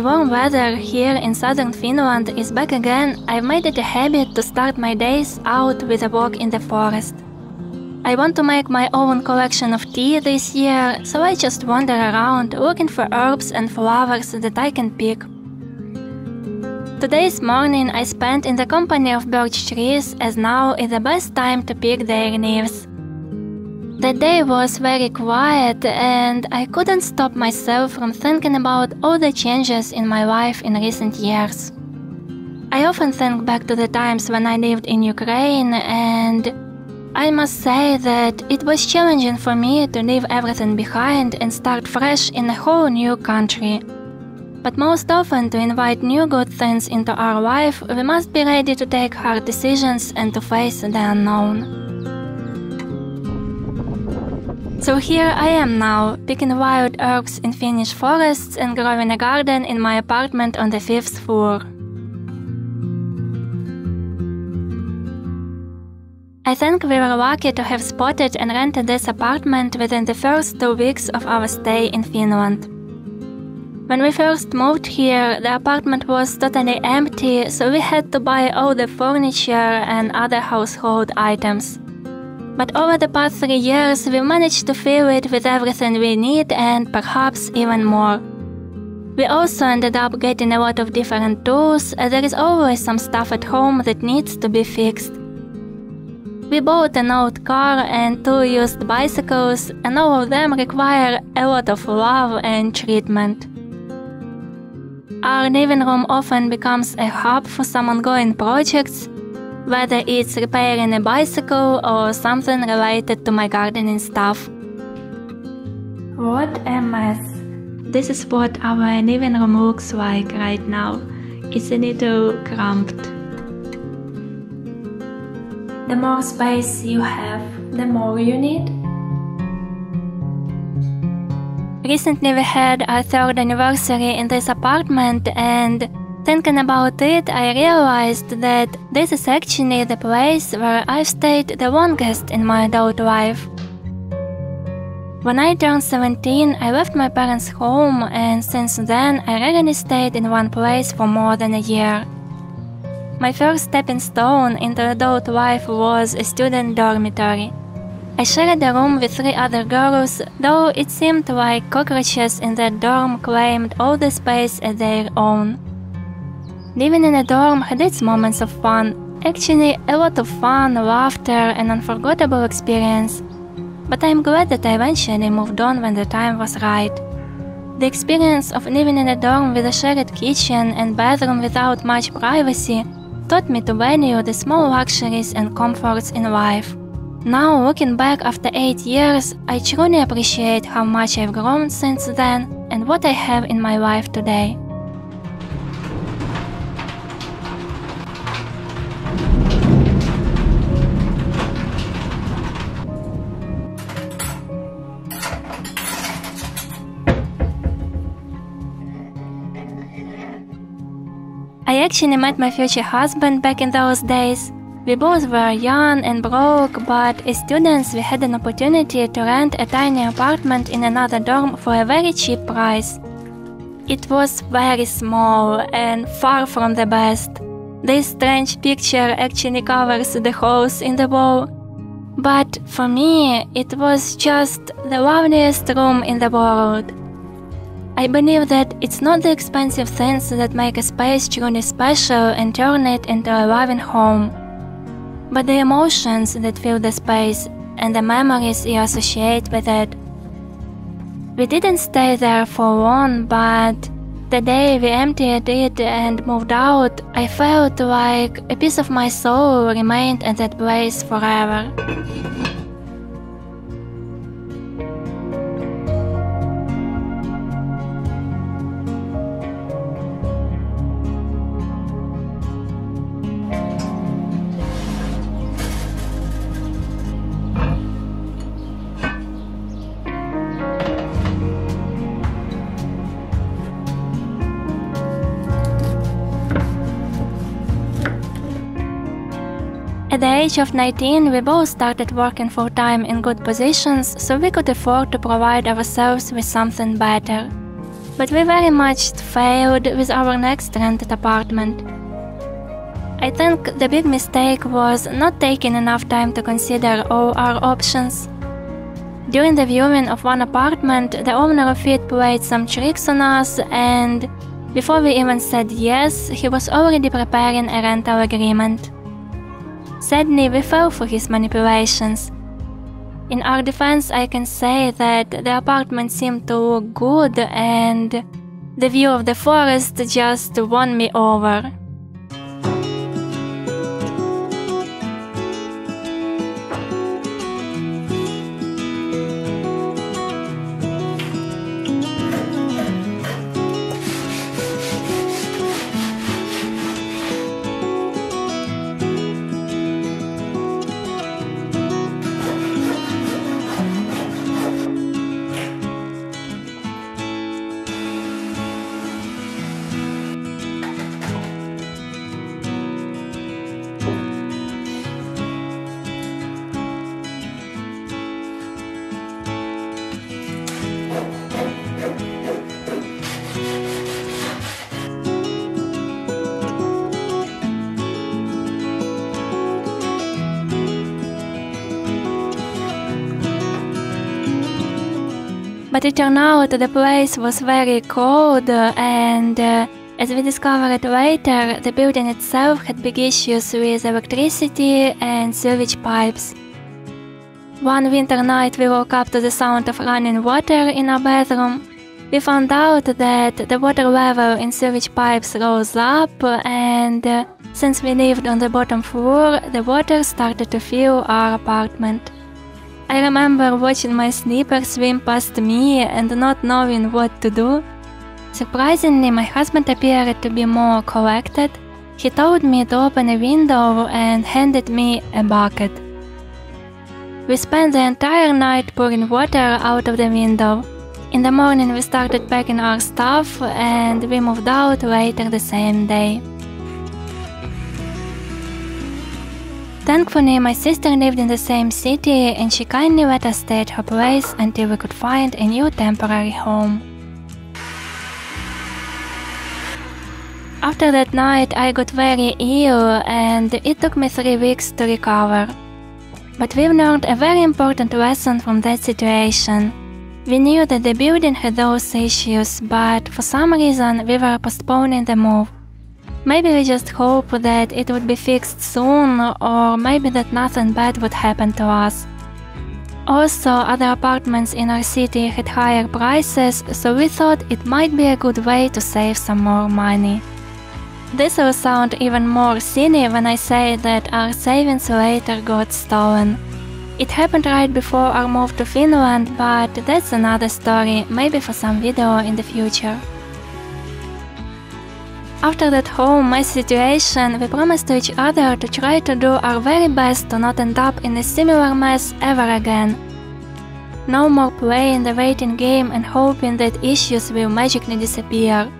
as warm weather here in southern Finland is back again, I've made it a habit to start my days out with a walk in the forest. I want to make my own collection of tea this year, so I just wander around looking for herbs and flowers that I can pick. Today's morning I spent in the company of birch trees as now is the best time to pick their leaves. The day was very quiet and I couldn't stop myself from thinking about all the changes in my life in recent years. I often think back to the times when I lived in Ukraine and I must say that it was challenging for me to leave everything behind and start fresh in a whole new country. But most often, to invite new good things into our life, we must be ready to take hard decisions and to face the unknown. So here I am now, picking wild herbs in Finnish forests and growing a garden in my apartment on the fifth floor. I think we were lucky to have spotted and rented this apartment within the first two weeks of our stay in Finland. When we first moved here, the apartment was totally empty, so we had to buy all the furniture and other household items. But over the past three years, we managed to fill it with everything we need and perhaps even more. We also ended up getting a lot of different tools, as there is always some stuff at home that needs to be fixed. We bought an old car and two used bicycles, and all of them require a lot of love and treatment. Our living room often becomes a hub for some ongoing projects, whether it's repairing a bicycle or something related to my gardening stuff. What a mess! This is what our living room looks like right now. It's a little cramped. The more space you have, the more you need. Recently we had our third anniversary in this apartment and Thinking about it, I realized that this is actually the place where I've stayed the longest in my adult life. When I turned 17, I left my parents' home, and since then, I regularly stayed in one place for more than a year. My first stepping stone into adult life was a student dormitory. I shared a room with three other girls, though it seemed like cockroaches in that dorm claimed all the space as their own. Living in a dorm had its moments of fun, actually a lot of fun, laughter, and unforgettable experience. But I'm glad that I eventually moved on when the time was right. The experience of living in a dorm with a shared kitchen and bathroom without much privacy taught me to value the small luxuries and comforts in life. Now, looking back after 8 years, I truly appreciate how much I've grown since then and what I have in my life today. Actually met my future husband back in those days. We both were young and broke, but as students we had an opportunity to rent a tiny apartment in another dorm for a very cheap price. It was very small and far from the best. This strange picture actually covers the holes in the wall. But for me, it was just the loveliest room in the world. I believe that it's not the expensive things that make a space truly special and turn it into a loving home, but the emotions that fill the space and the memories you associate with it. We didn't stay there for long, but the day we emptied it and moved out, I felt like a piece of my soul remained at that place forever. At the age of 19, we both started working full time in good positions so we could afford to provide ourselves with something better. but we very much failed with our next rented apartment. I think the big mistake was not taking enough time to consider all our options. During the viewing of one apartment, the owner of it played some tricks on us, and before we even said yes, he was already preparing a rental agreement. Sadly, we fell for his manipulations. In our defense, I can say that the apartment seemed to look good and the view of the forest just won me over. But it turned out the place was very cold and uh, as we discovered later, the building itself had big issues with electricity and sewage pipes. One winter night we woke up to the sound of running water in our bathroom. We found out that the water level in sewage pipes rose up and uh, since we lived on the bottom floor, the water started to fill our apartment. I remember watching my sleeper swim past me and not knowing what to do. Surprisingly, my husband appeared to be more collected. He told me to open a window and handed me a bucket. We spent the entire night pouring water out of the window. In the morning, we started packing our stuff and we moved out later the same day. Thankfully, my sister lived in the same city and she kindly let us stay at her place until we could find a new temporary home. After that night, I got very ill and it took me three weeks to recover. But we've learned a very important lesson from that situation. We knew that the building had those issues, but for some reason we were postponing the move. Maybe we just hope that it would be fixed soon, or maybe that nothing bad would happen to us. Also, other apartments in our city had higher prices, so we thought it might be a good way to save some more money. This will sound even more silly when I say that our savings later got stolen. It happened right before our move to Finland, but that's another story, maybe for some video in the future. After that whole mess situation, we promised to each other to try to do our very best to not end up in a similar mess ever again. No more playing the waiting game and hoping that issues will magically disappear.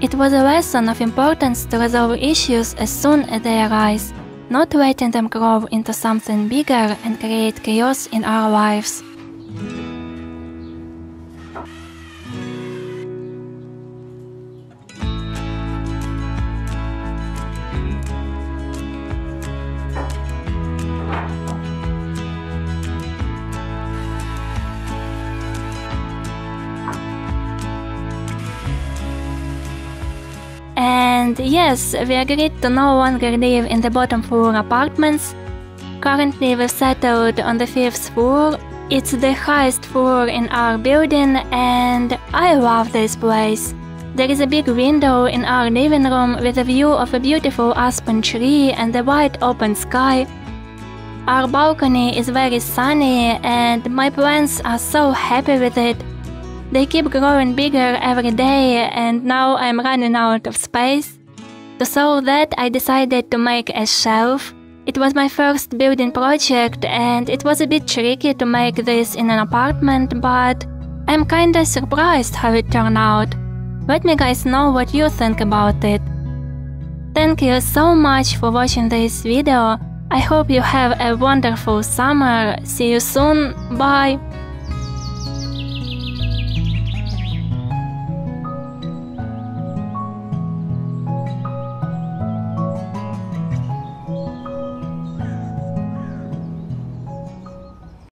It was a lesson of importance to resolve issues as soon as they arise, not letting them grow into something bigger and create chaos in our lives. And yes, we agreed to no longer live in the bottom floor apartments. Currently, we've settled on the fifth floor. It's the highest floor in our building, and I love this place. There is a big window in our living room with a view of a beautiful aspen tree and the wide open sky. Our balcony is very sunny, and my plants are so happy with it. They keep growing bigger every day and now I'm running out of space. Solve that, I decided to make a shelf. It was my first building project and it was a bit tricky to make this in an apartment, but I'm kinda surprised how it turned out. Let me guys know what you think about it. Thank you so much for watching this video. I hope you have a wonderful summer. See you soon. Bye.